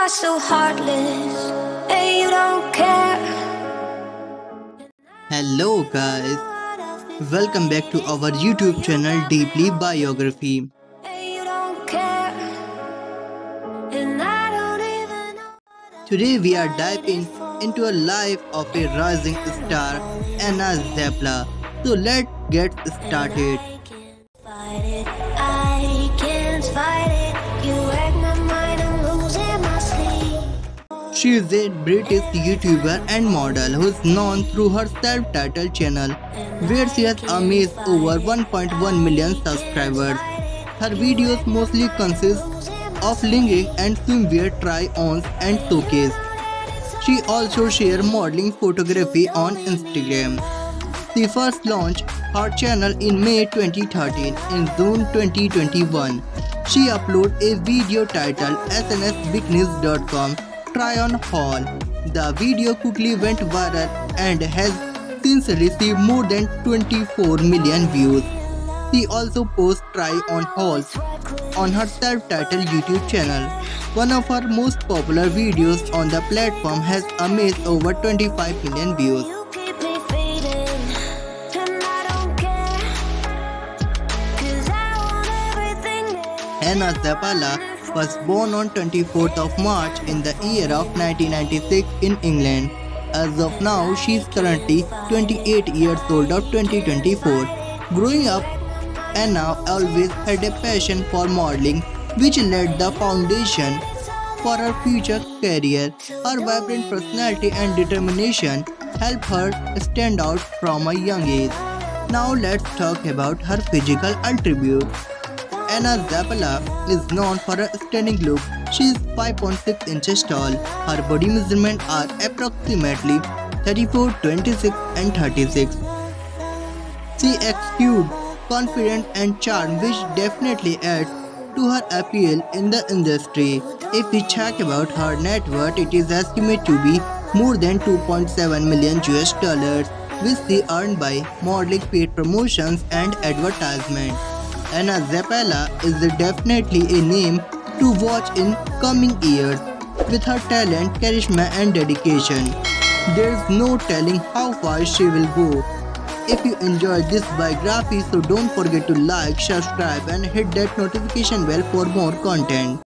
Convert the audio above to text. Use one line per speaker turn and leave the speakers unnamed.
are so heartless. Hey, you don't care.
Hello guys, welcome back to our YouTube channel Deeply Biography.
Hey, you don't care. And I don't even know.
Today we are diving into a life of a rising star, Anna Zapla. So let's get started. She is a British YouTuber and model who is known through her self-titled channel where she has amassed over 1.1 million subscribers. Her videos mostly consist of linking and swimwear try-ons and showcase. She also shares modeling photography on Instagram. She first launched her channel in May 2013. In June 2021, she uploaded a video titled snsbikinis.com try on haul. The video quickly went viral and has since received more than 24 million views. She also posts try on hauls on her self-titled YouTube channel. One of her most popular videos on the platform has amassed over 25 million views.
You keep me fading. And I don't care. 'Cause I want everything that
Anna Zapala was born on 24th of March in the year of 1996 in England. As of now, she is currently 28 years old of 2024. Growing up, Anna always had a passion for modeling, which laid the foundation for her future career. Her vibrant personality and determination helped her stand out from a young age. Now let's talk about her physical attributes. Anna Zapala is known for her stunning look. She is 5.6 inches tall. Her body measurements are approximately 34, 26 and 36. She exudes confidence and charm which definitely adds to her appeal in the industry. If we check about her net worth, it is estimated to be more than 2.7 million US dollars, which she earned by modeling paid promotions and advertisement. Anna Zapala is definitely a name to watch in coming years. With her talent, charisma and dedication, there is no telling how far she will go. If you enjoyed this biography, so don't forget to like, subscribe and hit that notification bell for more content.